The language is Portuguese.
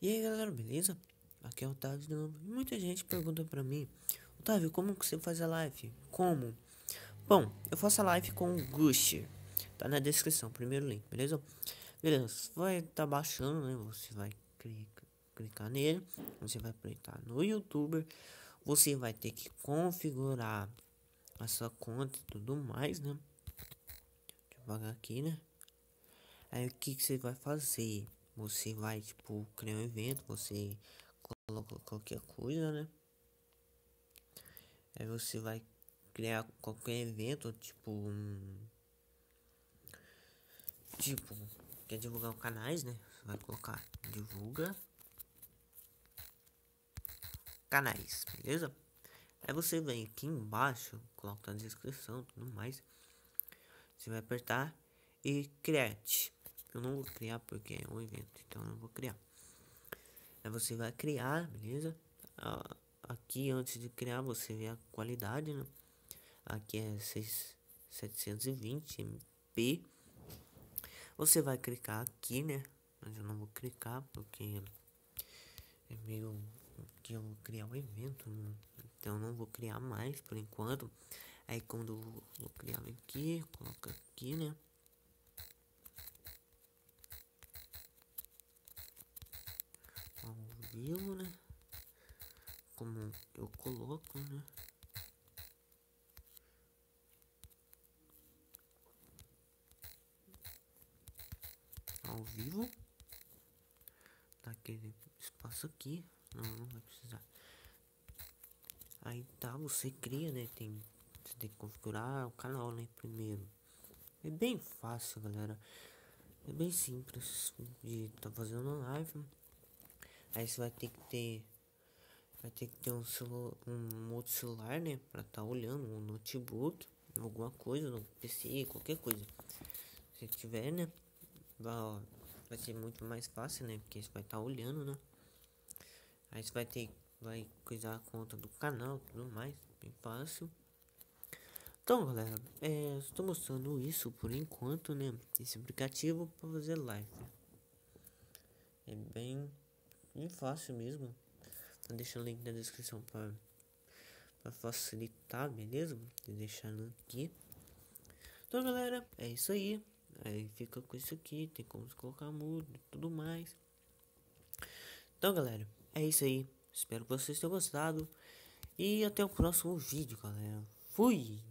E aí galera, beleza? Aqui é o Otávio de novo. Muita gente pergunta pra mim, Otávio, como que você faz a live? Como? Bom, eu faço a live com o Gush. Tá na descrição, primeiro link, beleza? Beleza, você vai tá baixando, né? Você vai clicar, clicar nele, você vai apertar no YouTuber, você vai ter que configurar a sua conta e tudo mais, né? Deixa eu apagar aqui, né? Aí o que, que você vai fazer? Você vai, tipo, criar um evento, você coloca qualquer coisa, né? Aí você vai criar qualquer evento, tipo, um... tipo, quer divulgar canais, né? Vai colocar divulga canais, beleza? Aí você vem aqui embaixo, coloca na descrição, tudo mais. Você vai apertar e create. Eu não vou criar porque é um evento, então eu não vou criar. Aí você vai criar, beleza? Aqui antes de criar você vê a qualidade, né? Aqui é 6, 720 MP. Você vai clicar aqui, né? Mas eu não vou clicar porque é meio que eu vou criar um evento, né? então não vou criar mais por enquanto. Aí quando vou criar aqui, coloca aqui, né? Vivo, né? Como eu coloco, né? Ao vivo. Daquele espaço aqui. Não, não vai precisar. Aí tá, você cria, né? Tem, você tem que configurar o canal, né? Primeiro. É bem fácil, galera. É bem simples de tá fazendo live. Aí você vai ter que ter vai ter que ter um um outro celular, né, para estar tá olhando um notebook, alguma coisa no PC, qualquer coisa. Se tiver, né, vai, vai ser muito mais fácil, né, porque você vai estar tá olhando, né. Aí você vai ter vai coisar a conta do canal, tudo mais, bem fácil. Então, galera, é, estou mostrando isso por enquanto, né, esse aplicativo para fazer live. É bem bem fácil mesmo. Vou deixar o link na descrição para para facilitar, beleza? Vou deixando aqui. Então, galera, é isso aí. Aí fica com isso aqui, tem como colocar mudo e tudo mais. Então, galera, é isso aí. Espero que vocês tenham gostado. E até o próximo vídeo, galera. Fui!